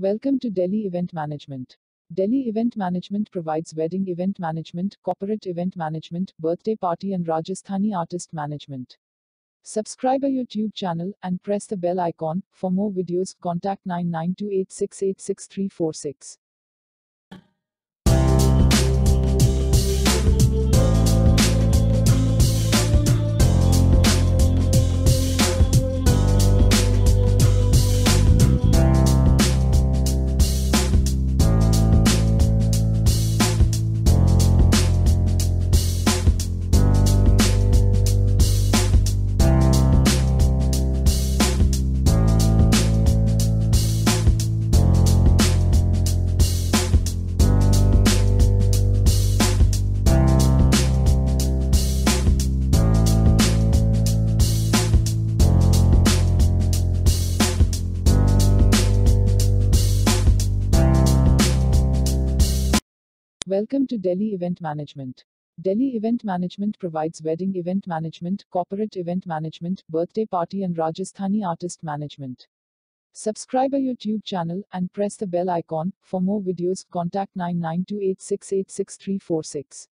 Welcome to Delhi Event Management. Delhi Event Management provides wedding event management, corporate event management, birthday party, and Rajasthani artist management. Subscribe our YouTube channel and press the bell icon for more videos. Contact 9928686346. Welcome to Delhi Event Management. Delhi Event Management provides wedding event management, corporate event management, birthday party, and Rajasthani artist management. Subscribe our YouTube channel and press the bell icon for more videos. Contact 9928686346.